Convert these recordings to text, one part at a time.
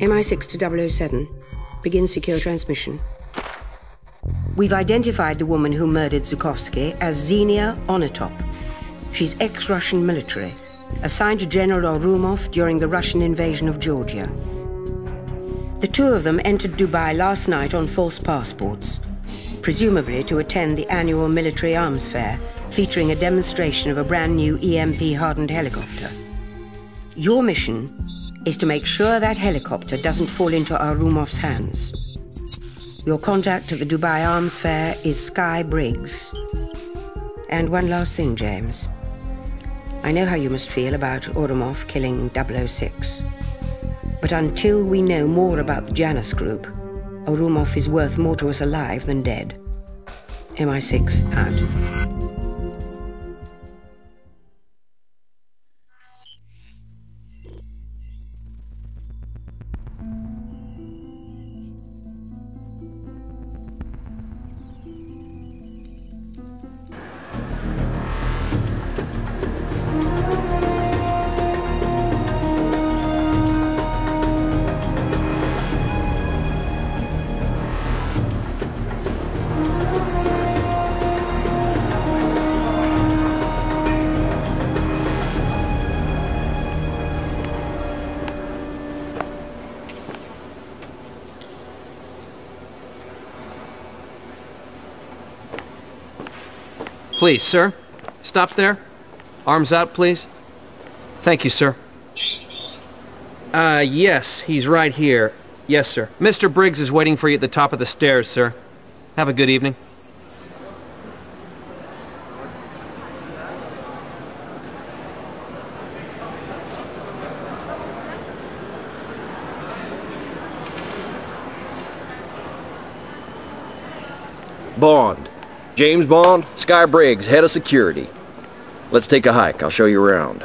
MI6 to 007. Begin secure transmission. We've identified the woman who murdered Zukovsky as Xenia Onatopp. She's ex-Russian military, assigned to General Ourumov during the Russian invasion of Georgia. The two of them entered Dubai last night on false passports, presumably to attend the annual military arms fair, featuring a demonstration of a brand new EMP-hardened helicopter. Your mission is to make sure that helicopter doesn't fall into Ourumov's hands. Your contact at the Dubai Arms Fair is Sky Briggs. And one last thing, James. I know how you must feel about Ourumov killing 006. But until we know more about the Janus Group, Ourumov is worth more to us alive than dead. MI6 out. Please, sir. Stop there. Arms out, please. Thank you, sir. Uh, yes, he's right here. Yes, sir. Mr. Briggs is waiting for you at the top of the stairs, sir. Have a good evening. Bond. James Bond, Sky Briggs, head of security. Let's take a hike. I'll show you around.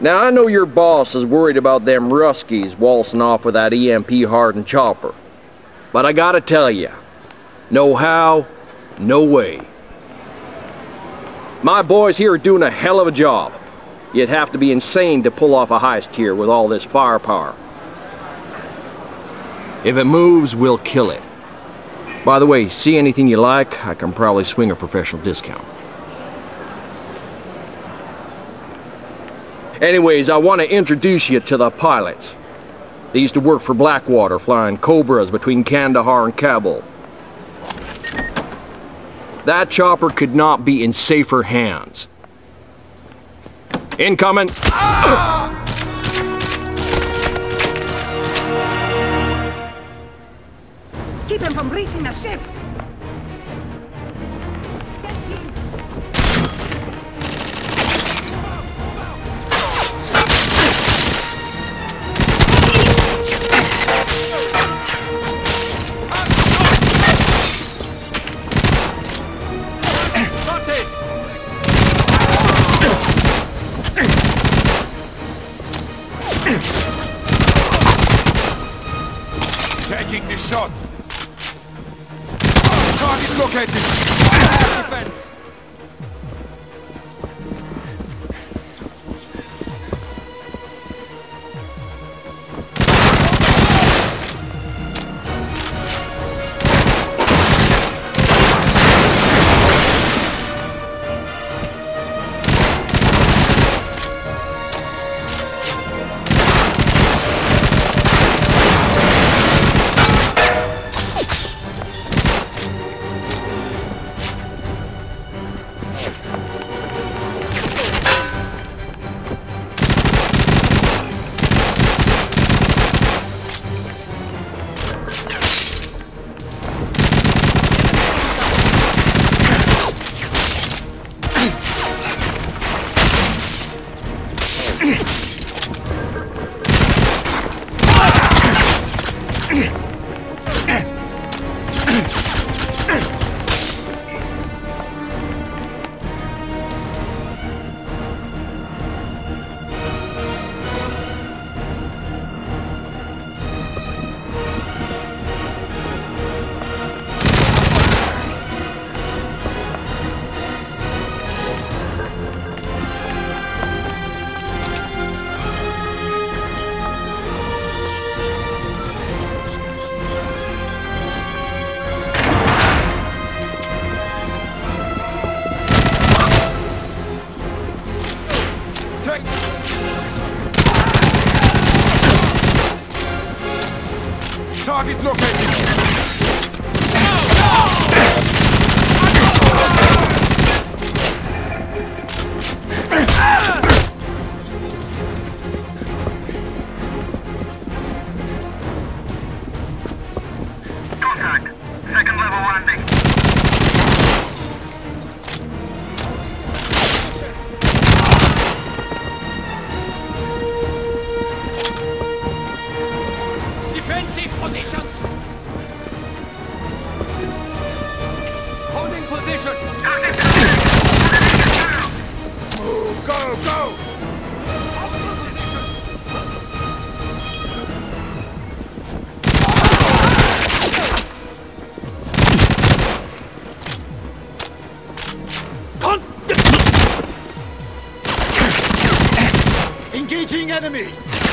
Now, I know your boss is worried about them Ruskies waltzing off with that EMP-hardened chopper. But I gotta tell you, no how, no way. My boys here are doing a hell of a job. You'd have to be insane to pull off a heist here with all this firepower. If it moves, we'll kill it. By the way, see anything you like, I can probably swing a professional discount. Anyways, I want to introduce you to the pilots. They used to work for Blackwater, flying Cobras between Kandahar and Kabul. That chopper could not be in safer hands. Incoming! Ah! Keep him from reaching the ship! Target located. Engaging enemy!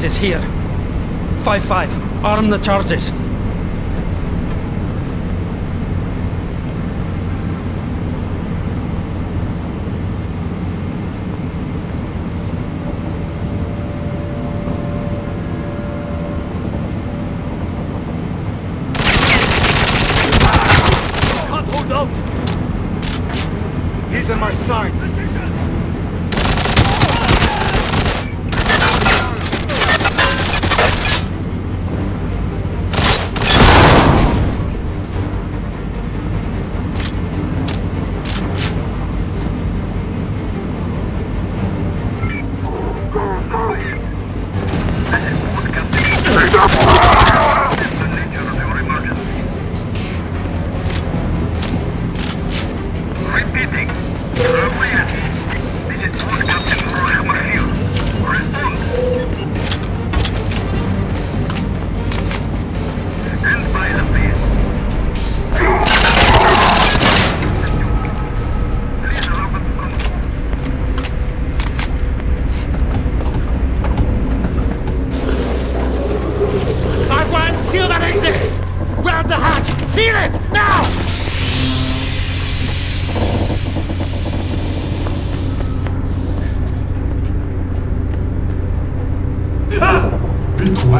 Charges here. 5-5. Arm the charges. He's in my sights!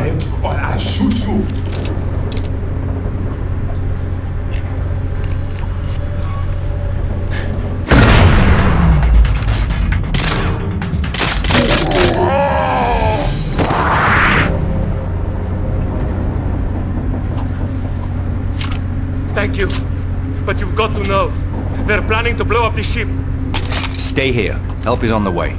Be quiet or I shoot you. Thank you. But you've got to know. They're planning to blow up the ship. Stay here. Help is on the way.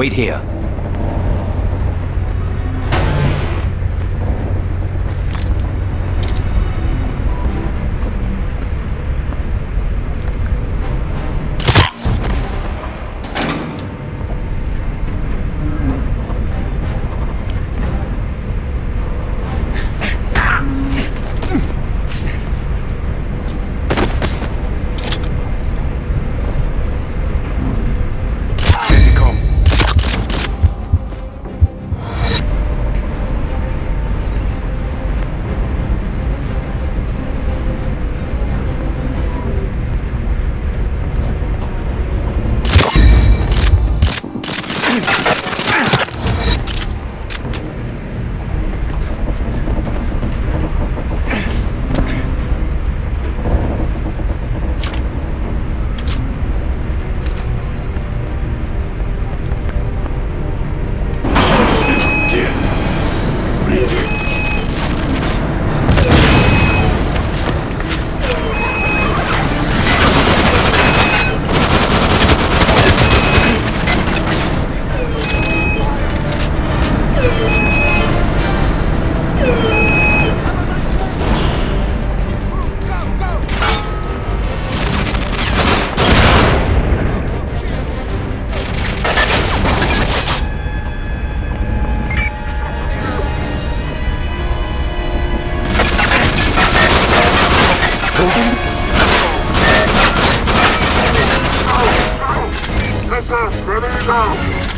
Wait here. Go!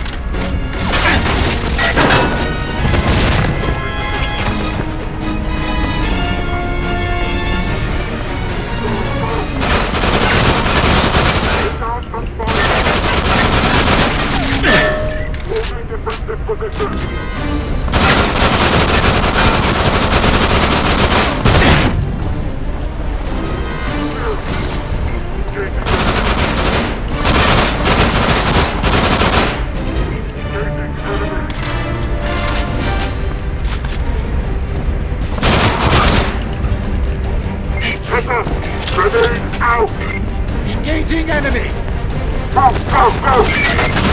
Engaging enemy! Go, go, go!